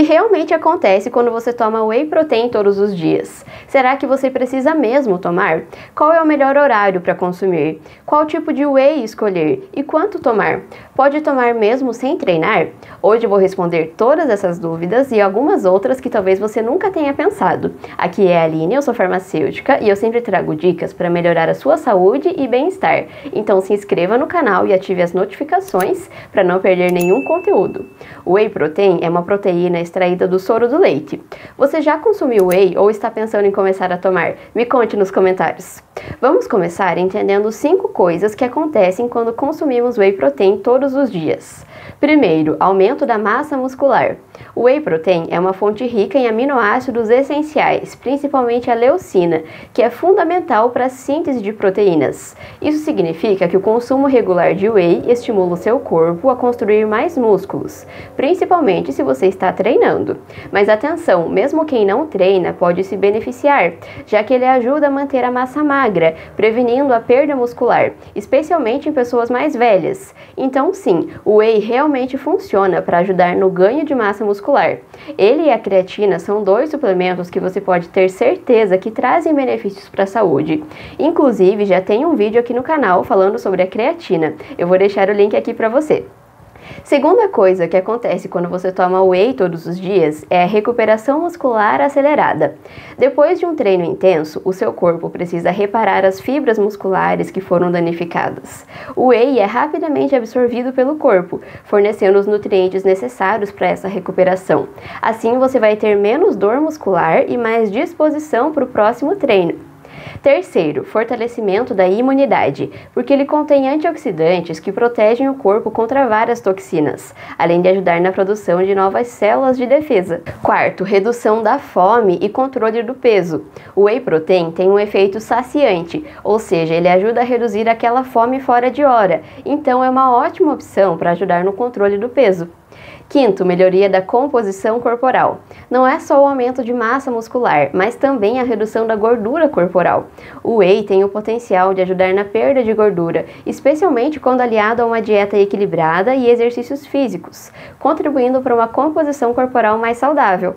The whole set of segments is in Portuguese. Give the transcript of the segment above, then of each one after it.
que realmente acontece quando você toma whey protein todos os dias? Será que você precisa mesmo tomar? Qual é o melhor horário para consumir? Qual tipo de whey escolher e quanto tomar? Pode tomar mesmo sem treinar? Hoje eu vou responder todas essas dúvidas e algumas outras que talvez você nunca tenha pensado. Aqui é a Aline, eu sou farmacêutica e eu sempre trago dicas para melhorar a sua saúde e bem-estar. Então se inscreva no canal e ative as notificações para não perder nenhum conteúdo. O whey protein é uma proteína extraída do soro do leite. Você já consumiu whey ou está pensando em começar a tomar? Me conte nos comentários. Vamos começar entendendo cinco coisas que acontecem quando consumimos whey protein todos os dias. Primeiro, aumento da massa muscular. O whey protein é uma fonte rica em aminoácidos essenciais, principalmente a leucina, que é fundamental para a síntese de proteínas. Isso significa que o consumo regular de whey estimula o seu corpo a construir mais músculos, principalmente se você está treinando. Mas atenção, mesmo quem não treina pode se beneficiar, já que ele ajuda a manter a massa magra, prevenindo a perda muscular, especialmente em pessoas mais velhas. Então, sim, o whey realmente funciona para ajudar no ganho de massa muscular. Ele e a creatina são dois suplementos que você pode ter certeza que trazem benefícios para a saúde. Inclusive, já tem um vídeo aqui no canal falando sobre a creatina. Eu vou deixar o link aqui para você. Segunda coisa que acontece quando você toma whey todos os dias é a recuperação muscular acelerada. Depois de um treino intenso, o seu corpo precisa reparar as fibras musculares que foram danificadas. O whey é rapidamente absorvido pelo corpo, fornecendo os nutrientes necessários para essa recuperação. Assim, você vai ter menos dor muscular e mais disposição para o próximo treino. Terceiro, fortalecimento da imunidade, porque ele contém antioxidantes que protegem o corpo contra várias toxinas, além de ajudar na produção de novas células de defesa. Quarto, redução da fome e controle do peso. O whey protein tem um efeito saciante, ou seja, ele ajuda a reduzir aquela fome fora de hora, então é uma ótima opção para ajudar no controle do peso. Quinto, melhoria da composição corporal. Não é só o aumento de massa muscular, mas também a redução da gordura corporal. O whey tem o potencial de ajudar na perda de gordura, especialmente quando aliado a uma dieta equilibrada e exercícios físicos, contribuindo para uma composição corporal mais saudável.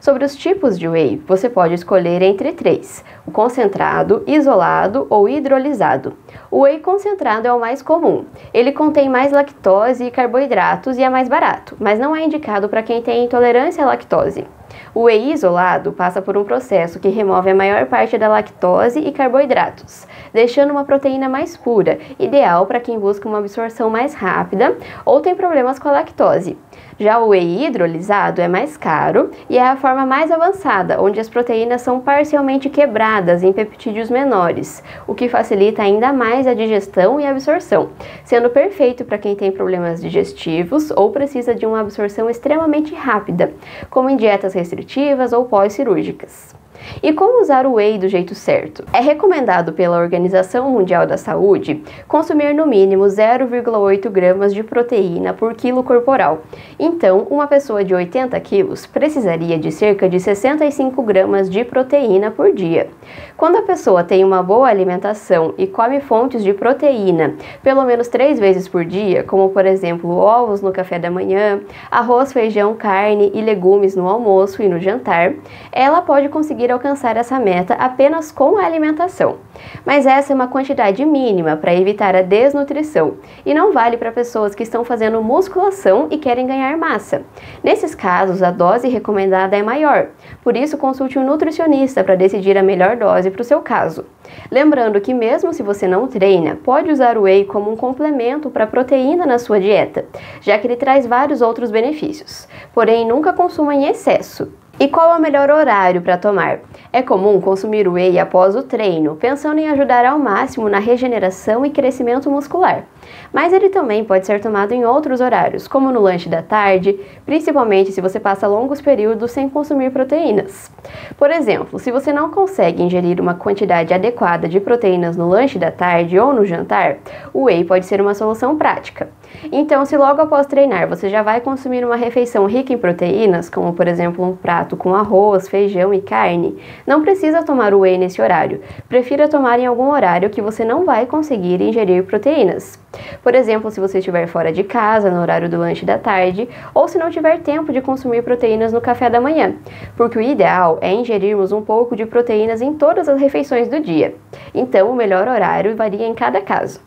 Sobre os tipos de whey, você pode escolher entre três: o concentrado, isolado ou hidrolisado. O whey concentrado é o mais comum. Ele contém mais lactose e carboidratos e é mais barato, mas não é indicado para quem tem intolerância à lactose. O whey isolado passa por um processo que remove a maior parte da lactose e carboidratos, deixando uma proteína mais pura, ideal para quem busca uma absorção mais rápida ou tem problemas com a lactose. Já o whey hidrolisado é mais caro e é a forma mais avançada, onde as proteínas são parcialmente quebradas em peptídeos menores, o que facilita ainda mais a digestão e absorção, sendo perfeito para quem tem problemas digestivos ou precisa de uma absorção extremamente rápida, como em dietas restritivas ou pós-cirúrgicas. E como usar o whey do jeito certo? É recomendado pela Organização Mundial da Saúde consumir no mínimo 0,8 gramas de proteína por quilo corporal. Então, uma pessoa de 80 quilos precisaria de cerca de 65 gramas de proteína por dia. Quando a pessoa tem uma boa alimentação e come fontes de proteína pelo menos três vezes por dia, como por exemplo ovos no café da manhã, arroz, feijão, carne e legumes no almoço e no jantar, ela pode conseguir alcançar essa meta apenas com a alimentação. Mas essa é uma quantidade mínima para evitar a desnutrição e não vale para pessoas que estão fazendo musculação e querem ganhar massa. Nesses casos, a dose recomendada é maior, por isso consulte um nutricionista para decidir a melhor dose para o seu caso. Lembrando que mesmo se você não treina, pode usar o whey como um complemento para proteína na sua dieta, já que ele traz vários outros benefícios. Porém, nunca consuma em excesso. E qual é o melhor horário para tomar? É comum consumir whey após o treino, pensando em ajudar ao máximo na regeneração e crescimento muscular. Mas ele também pode ser tomado em outros horários, como no lanche da tarde, principalmente se você passa longos períodos sem consumir proteínas. Por exemplo, se você não consegue ingerir uma quantidade adequada de proteínas no lanche da tarde ou no jantar, o whey pode ser uma solução prática. Então, se logo após treinar você já vai consumir uma refeição rica em proteínas, como por exemplo um prato com arroz, feijão e carne, não precisa tomar o whey nesse horário. Prefira tomar em algum horário que você não vai conseguir ingerir proteínas. Por exemplo, se você estiver fora de casa no horário do lanche da tarde ou se não tiver tempo de consumir proteínas no café da manhã, porque o ideal é ingerirmos um pouco de proteínas em todas as refeições do dia. Então, o melhor horário varia em cada caso.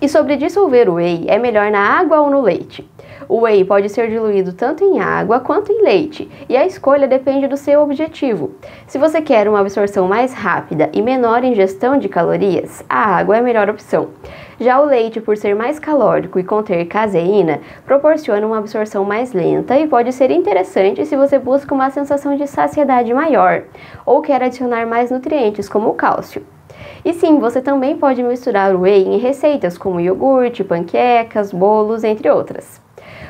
E sobre dissolver o whey, é melhor na água ou no leite? O whey pode ser diluído tanto em água quanto em leite, e a escolha depende do seu objetivo. Se você quer uma absorção mais rápida e menor ingestão de calorias, a água é a melhor opção. Já o leite, por ser mais calórico e conter caseína, proporciona uma absorção mais lenta e pode ser interessante se você busca uma sensação de saciedade maior ou quer adicionar mais nutrientes, como o cálcio. E sim, você também pode misturar o whey em receitas como iogurte, panquecas, bolos, entre outras.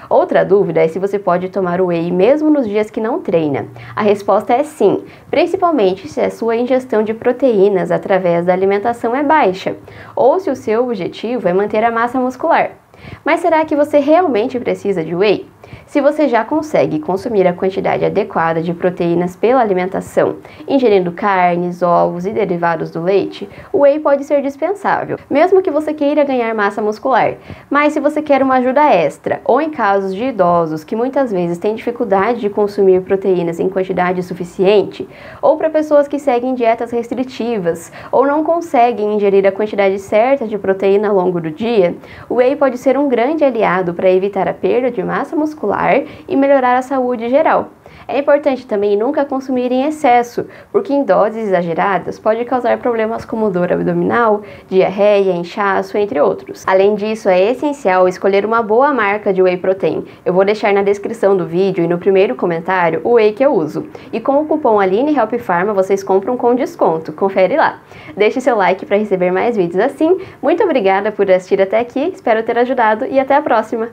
Outra dúvida é se você pode tomar whey mesmo nos dias que não treina. A resposta é sim, principalmente se a sua ingestão de proteínas através da alimentação é baixa, ou se o seu objetivo é manter a massa muscular. Mas será que você realmente precisa de whey? Se você já consegue consumir a quantidade adequada de proteínas pela alimentação, ingerindo carnes, ovos e derivados do leite, o whey pode ser dispensável, mesmo que você queira ganhar massa muscular. Mas se você quer uma ajuda extra, ou em casos de idosos que muitas vezes têm dificuldade de consumir proteínas em quantidade suficiente, ou para pessoas que seguem dietas restritivas ou não conseguem ingerir a quantidade certa de proteína ao longo do dia, o whey pode ser um grande aliado para evitar a perda de massa muscular e melhorar a saúde geral. É importante também nunca consumir em excesso, porque em doses exageradas pode causar problemas como dor abdominal, diarreia, inchaço, entre outros. Além disso, é essencial escolher uma boa marca de whey protein. Eu vou deixar na descrição do vídeo e no primeiro comentário o whey que eu uso. E com o cupom Aline Help Pharma vocês compram com desconto. Confere lá. Deixe seu like para receber mais vídeos assim. Muito obrigada por assistir até aqui, espero ter ajudado e até a próxima!